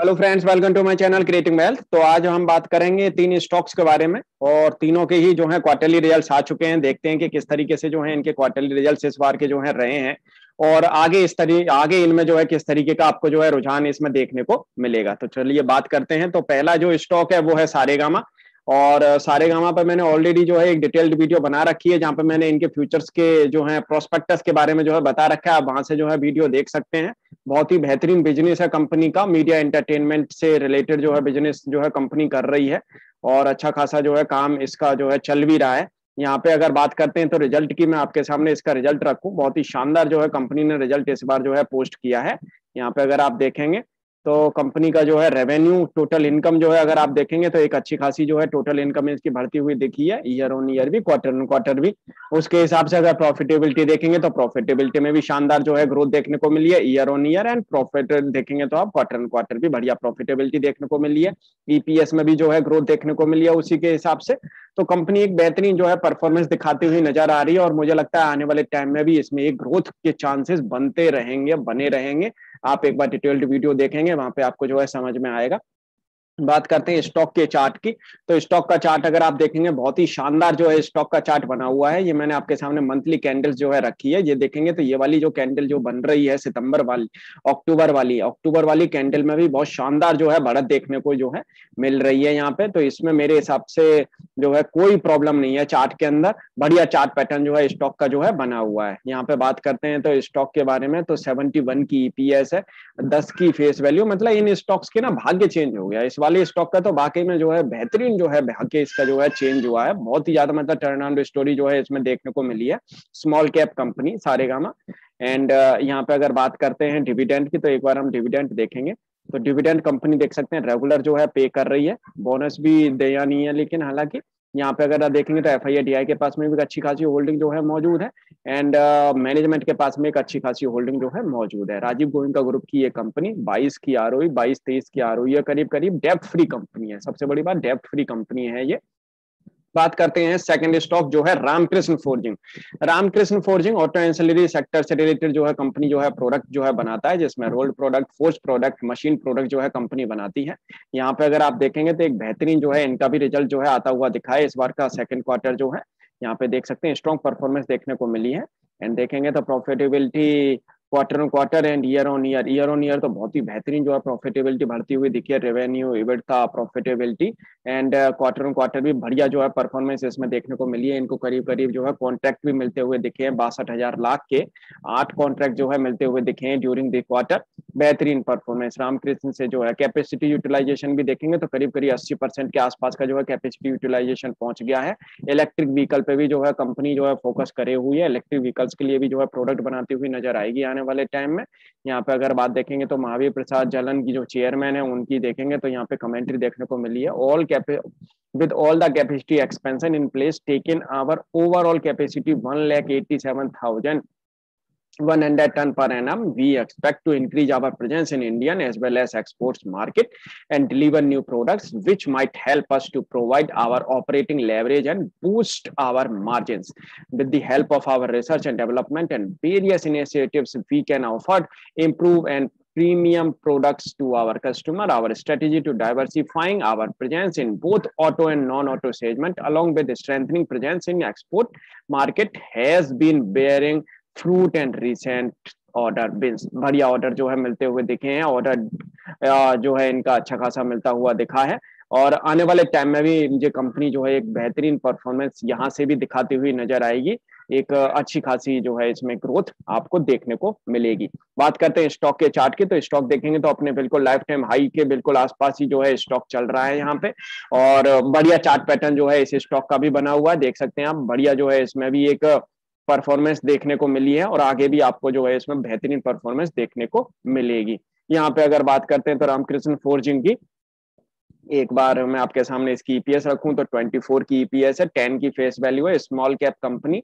Hello friends welcome to my channel creating wealth तो आज हम बात करेंगे तीन स्टॉक्स के बारे में और तीनों के ही जो है क्वार्टरली रिजल्ट्स आ चुके हैं। देखते हैं कि किस तरीके से जो है इनके क्वार्टरली रिजल्ट्स इस बार के जो है रहे हैं और आगे इस तरीके आगे इनमें जो है किस तरीके का आपको जो है रुझान इसमें देखने को मिलेगा। तो चलिए बात करते हैं। तो पहला जो स्टॉक है वो है सारेगामा। और सारे गामा पर मैंने ऑलरेडी जो है एक डिटेल्ड वीडियो बना रखी है, जहाँ पे मैंने इनके फ्यूचर्स के जो है प्रोस्पेक्टस के बारे में जो है बता रखा है। आप वहाँ से जो है वीडियो देख सकते हैं। बहुत ही बेहतरीन बिज़नेस है कंपनी का। मीडिया एंटरटेनमेंट से रिलेटेड जो है बिज़नेस जो है कंपनी कर रही है। और अच्छा खासा जो है काम इसका जो है चल भी रहा है। यहाँ पे अगर बात करते हैं तो रिज़ल्ट की मैं आपके सामने इसका रिज़ल्ट रखूँ। बहुत ही शानदार जो है कंपनी ने रिज़ल्ट इस बार जो है पोस्ट किया है। यहाँ पे अगर आप देखेंगे तो कंपनी का जो है रेवेन्यू टोटल इनकम जो है अगर आप देखेंगे तो एक अच्छी खासी जो है टोटल इनकम इसकी बढ़ती हुई दिखी है ईयर ऑन ईयर भी क्वार्टर ऑन क्वार्टर भी। उसके हिसाब से अगर प्रॉफिटेबिलिटी देखेंगे तो प्रॉफिटेबिलिटी में भी शानदार जो है ग्रोथ देखने को मिली है year on year and profit देखेंगे तो आप क्वार्टर ऑन क्वार्टर भी बढ़िया प्रॉफिटेबिलिटी देखने को मिली है। ईपीएस में भी जो है ग्रोथ देखने को मिली है उसी के हिसाब से। तो कंपनी एक बेहतरीन जो है परफॉर्मेंस दिखाती हुई नज़र आ रही है और मुझे लगता है आने वाले टाइम में भी इसमें एक ग्रोथ के चांसेस बनते रहेंगे, बने रहेंगे। आप एक बार डिटेल्ड वीडियो देखेंगे, वहाँ पे आपको जो है समझ में आएगा। बात करते हैं स्टॉक के चार्ट की। तो स्टॉक का चार्ट अगर आप देखेंगे, बहुत ही शानदार जो है स्टॉक का चार्ट बना हुआ है। ये मैंने आपके सामने मंथली कैंडल्स जो है रखी है। ये देखेंगे तो ये वाली जो कैंडल जो बन रही है सितंबर वाली, अक्टूबर वाली अक्टूबर वाली कैंडल में भी बहुत शानदार जो है बढ़त देखने को जो है मिल रही है यहाँ पे। तो इसमें मेरे हिसाब से जो है कोई प्रॉब्लम नहीं है चार्ट के अंदर। बढ़िया चार्ट पैटर्न जो है स्टॉक का जो है बना हुआ है। यहाँ पे बात करते हैं तो स्टॉक के बारे में तो सेवेंटी की ईपीएस है। दस की फेस वैल्यू मतलब इन स्टॉक्स के ना भाग्य चेंज हो गया। इस वाले स्टॉक का तो बाकी में जो है बेहतरीन जो है भाग्य इसका जो है चेंज हुआ है। बहुत ही ज़्यादा मतलब टर्न ऑन स्टोरी जो है इसमें देखने को मिली है। Small cap company Saregama and यहाँ पे अगर बात करते हैं डिविडेंड की तो एक बार हम डिविडेंड देखेंगे। तो डिविडेंड कंपनी देख सकते हैं रेगुलर जो है पे कर रही है। बोनस भी दिया नहीं है, लेकिन हालाँकि यहाँ पे अगर आप देखेंगे तो एफ़ आई के पास में भी अच्छी खासी होल्डिंग जो है मौजूद है। एंड मैनेजमेंट uh, के पास में एक अच्छी खासी होल्डिंग जो है मौजूद है। राजीव गोविंद ग्रुप की ये कंपनी 22 की आर ओ बाईस तेईस की आर ओ करीब करीब डेप्थ फ्री कंपनी है। सबसे बड़ी बात डेप्थ फ्री कंपनी है ये। बात करते हैं सेकंड स्टॉक जो है Ramkrishna forging Ramkrishna forging auto ancillary sector से रिलेटेड जो है कंपनी जो है प्रोडक्ट जो है बनाता है जिसमें rolled product force product machine product जो है कंपनी बनाती है। यहाँ पे अगर आप देखेंगे तो एक बेहतरीन जो है इनका भी रिज़ल्ट जो है आता हुआ दिखा है इस बार का सेकंड क्वार्टर जो है। यहाँ पे देख सकते हैं स्ट्रॉन्ग परफॉर्मेंस देखने को मिली है। एंड देखेंगे तो profitability quarter on quarter and year on year year on year तो बहुत ही बेहतरीन जो है प्रॉफिटेबिलिटी बढ़ती हुई दिखी है। Revenue EBITDA profitability and quarter on quarter भी बढ़िया जो है परफॉर्मेंस इसमें देखने को मिली है। इनको करीब करीब जो है कॉन्ट्रैक्ट भी मिलते हुए दिखे हैं बासठ हज़ार लाख के। आठ कॉन्ट्रैक्ट जो है मिलते हुए दिखे हैं ड्यूरिंग द क्वार्टर बेहतरीन परफॉर्मेंस रामकृष्ण से जो है कैपेसिटी यूटिलाइजेशन भी देखेंगे तो करीब करीब अस्सी परसेंट के आसपास का जो है कैपेसिटी यूटिलाइजेशन पहुँच गया है। इलेक्ट्रिक व्हीकल पे भी जो है कंपनी जो है फोकस करे हुई है। इलेक्ट्रिक व्हीकल्स के लिए भी जो है प्रोडक्ट बनाती हुई नज़र आएगी आने वाले टाइम में। यहाँ पे अगर बात देखेंगे तो महावीर प्रसाद जलन की जो चेयरमैन है, उनकी देखेंगे तो यहाँ पे कमेंट्री देखने को मिली है। All capex with all the capacity expansion in place, taken our overall capacity 1 lakh 87000 100 ton per annum. We expect to increase our presence in Indian as well as exports market and deliver new products, which might help us to provide our operating leverage and boost our margins. With the help of our research and development and various initiatives, we can afford, improve and premium products to our customer. Our strategy to diversifying our presence in both auto and non-auto segment, along with the strengthening presence in export market, has been bearing fruit and recent order wins बढ़िया order जो है मिलते हुए दिखे हैं order जो है इनका अच्छा खासा मिलता हुआ दिखा है। और आने वाले टाइम में भी मुझे कंपनी जो है एक बेहतरीन परफॉर्मेंस यहाँ से भी दिखाती हुई नज़र आएगी। एक अच्छी खासी जो है इसमें ग्रोथ आपको देखने को मिलेगी। बात करते हैं स्टॉक के चार्ट की तो स्टॉक देखेंगे तो अपने बिल्कुल लाइफ टाइम हाई के बिल्कुल आसपास ही जो है स्टॉक चल रहा है यहाँ पे। और बढ़िया चार्ट पैटर्न जो है इस स्टॉक का भी बना हुआ है। देख सकते हैं आप, बढ़िया जो है इसमें भी एक परफॉर्मेंस देखने को मिली है और आगे भी आपको जो है इसमें बेहतरीन परफॉर्मेंस देखने को मिलेगी। यहाँ पे अगर बात करते हैं तो रामकृष्ण फोर्जिंग की, एक बार मैं आपके सामने इसकी ईपीएस e रखूँ तो 24 की ईपीएस e है 10 की फेस वैल्यू है स्मॉल कैप कंपनी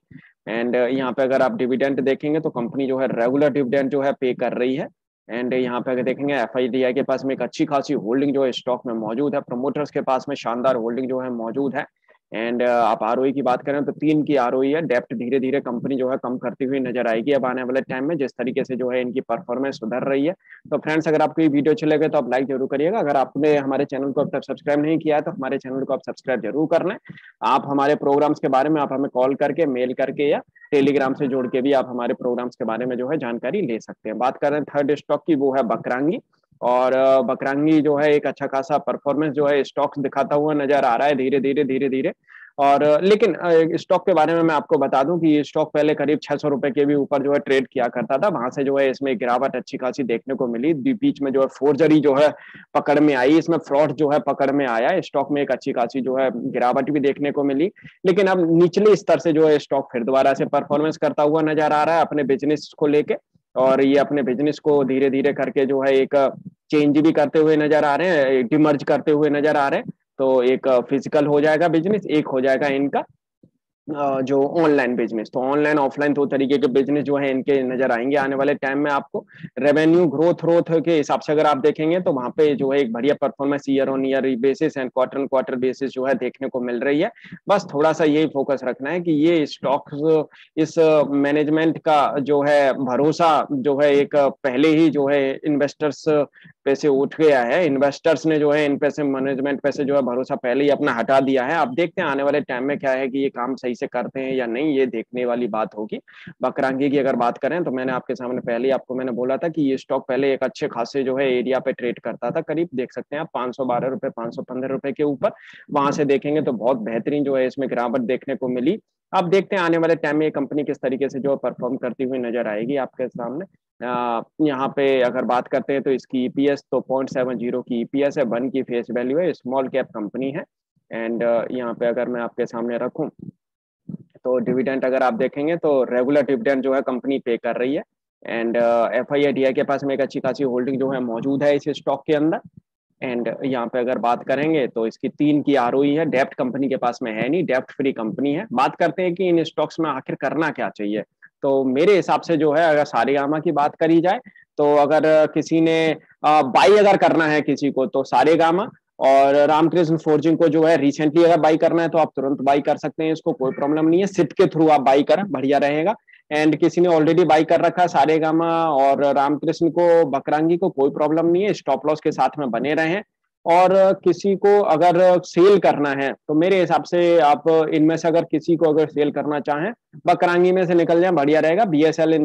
एंड यहाँ पे अगर आप डिविडेंड देखेंगे तो कंपनी जो है रेगुलर डिविडेंड जो है पे कर रही है एंड यहाँ पे अगर देखेंगे एफआईडीआई के पास में एक अच्छी खासी होल्डिंग जो है स्टॉक में मौजूद है प्रमोटर्स के पास में शानदार होल्डिंग जो है मौजूद है। एंड uh, आप आर की बात करें तो तीन की आर है डेप्ट धीरे धीरे कंपनी जो है कम करती हुई नज़र आएगी अब आने वाले टाइम में जिस तरीके से जो है इनकी परफॉर्मेंस सुधर रही है। तो फ्रेंड्स अगर आपको ये वीडियो चले गए तो आप लाइक ज़रूर करिएगा। अगर आपने हमारे चैनल को अब तक सब्सक्राइब नहीं किया है तो हमारे चैनल को आप सब्सक्राइब ज़रूर कर लें। आप हमारे प्रोग्राम्स के बारे में आप हमें कॉल करके मेल करके या टेलीग्राम से जोड़ के भी आप हमारे प्रोग्राम्स के बारे में जो है जानकारी ले सकते हैं। बात कर रहे हैं थर्ड स्टॉक की वो है बकरांगी। और बकरांगी जो है, एक अच्छा खासा परफॉर्मेंस जो है स्टॉक्स दिखाता हुआ नज़र आ रहा है धीरे धीरे धीरे धीरे। और लेकिन स्टॉक के बारे में मैं आपको बता दूँ कि ये स्टॉक पहले करीब छह सौ रुपए के भी ऊपर जो है ट्रेड किया करता था। वहाँ से जो है, इसमें गिरावट अच्छी खासी देखने को मिली। बीच में जो है फोर्जरी जो है, पकड़ में आई। इसमें फ्रॉड जो है, पकड़ में आया। स्टॉक में एक अच्छी खासी जो है, गिरावट भी देखने को मिली। लेकिन अब निचले स्तर से जो है स्टॉक फिर दोबारा से परफॉर्मेंस करता हुआ नज़र आ रहा है, अपने बिज़नेस को लेके। और ये अपने बिज़नेस को धीरे धीरे करके जो है एक चेंज भी करते हुए नज़र आ रहे हैं डिमर्ज करते हुए नज़र आ रहे हैं। तो एक फ़िज़िकल हो जाएगा बिज़नेस एक हो जाएगा इनका। जो ऑनलाइन बिज़नेस तो ऑनलाइन ऑफलाइन दो तरीके के बिज़नेस जो है, इनके नज़र आएँगे आने वाले टाइम में आपको। रेवेन्यू ग्रोथ ग्रोथ के हिसाब से अगर आप देखेंगे तो वहाँ पे जो है एक बढ़िया performance year on year basis and quarter on quarter basis जो है देखने को मिल रही है। बस थोड़ा सा यही फोकस रखना है कि ये स्टॉक्स इस मैनेजमेंट का जो है भरोसा, जो है एक पहले ही जो है इन्वेस्टर्स पैसे उठ गया है। इन्वेस्टर्स ने जो है, इन पैसे मैनेजमेंट पैसे जो है, भरोसा पहले ही अपना हटा दिया है। आप देखते हैं, आने वाले टाइम में क्या है कि ये काम सही से करते हैं या नहीं, ये देखने वाली बात होगी। बकरांगी की अगर बात करें तो मैंने आपके सामने पहले ही आपको मैंने बोला था कि ये स्टॉक पहले एक अच्छे खासे जो है एरिया पे ट्रेड करता था। करीब देख सकते हैं आप, पाँच सौ बारह रुपए सौ पंद्रह रुपए के ऊपर। वहाँ से देखेंगे तो बहुत बेहतरीन जो है, इसमें गिरावट देखने को मिली। अब देखते हैं आने वाले टाइम में ये कंपनी किस तरीके से जो परफॉर्म करती हुई नज़र आएगी आपके सामने। यहाँ पे अगर बात करते हैं तो इसकी ईपीएस तो पॉइंट सेवन ज़ीरो की ईपीएस है वन की फेस वैल्यू है स्मॉल कैप कंपनी है। एंड यहाँ पे अगर मैं आपके सामने रखूँ तो डिविडेंट अगर आप देखेंगे तो रेगुलर डिविडेंट जो है कंपनी पे कर रही है। एंड एफ़ आई के पास में एक अच्छी खासी होल्डिंग जो है मौजूद है इस स्टॉक के अंदर। एंड यहाँ पे अगर बात करेंगे तो इसकी तीन की आर है डेप्ट कंपनी के पास में है नहीं डेप्ट फ्री कंपनी है। बात करते हैं कि इन स्टॉक्स में आखिर करना क्या चाहिए। तो मेरे हिसाब से जो है, अगर सारे गामा की बात करी जाए तो अगर किसी ने बाई अगर करना है किसी को तो सारे गामा और रामकृष्ण फोर्जिंग को जो है रिसेंटली अगर बाई करना है तो आप तुरंत बाई कर सकते हैं। इसको कोई प्रॉब्लम नहीं है। सिट के थ्रू आप बाई करें, बढ़िया रहेगा। एंड किसी ने ऑलरेडी बाई कर रखा है सारे गामा और रामकृष्ण को, बकरांगी को कोई प्रॉब्लम नहीं है स्टॉप लॉस के साथ में बने रहे। और किसी को अगर सेल करना है तो मेरे हिसाब से आप इनमें से अगर किसी को अगर सेल करना चाहें, बकरांगी में से निकल जाए, बढ़िया रहेगा। B S L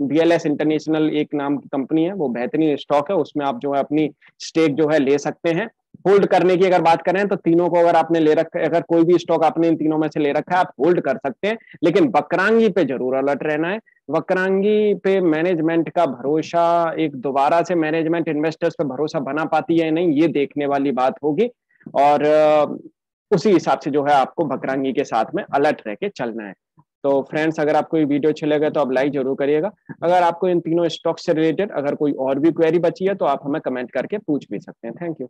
B L S International एक नाम की कंपनी है, वो बेहतरीन स्टॉक है, उसमें आप जो है अपनी स्टेक जो है ले सकते हैं। होल्ड करने की अगर बात करें तो तीनों को अगर आपने ले रखा अगर कोई भी स्टॉक आपने इन तीनों में से ले रखा है, आप होल्ड कर सकते हैं। लेकिन बकरांगी पे ज़रूर अलर्ट रहना है। वक्रांगी पे मैनेजमेंट का भरोसा, एक दोबारा से मैनेजमेंट इन्वेस्टर्स पे भरोसा बना पाती है नहीं, ये देखने वाली बात होगी। और उसी हिसाब से जो है आपको बकरांगी के साथ में अलर्ट रह के चलना है। तो फ्रेंड्स अगर आपको ये वीडियो अच्छे लगे तो आप लाइक ज़रूर करिएगा। अगर आपको इन तीनों स्टॉक से रिलेटेड अगर कोई और भी क्वेरी बची है तो आप हमें कमेंट करके पूछ भी सकते हैं। Thank you